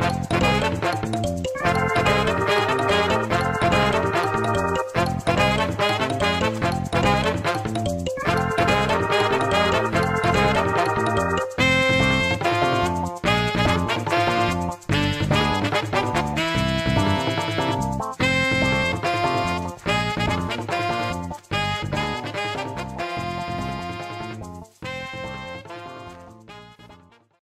Bye.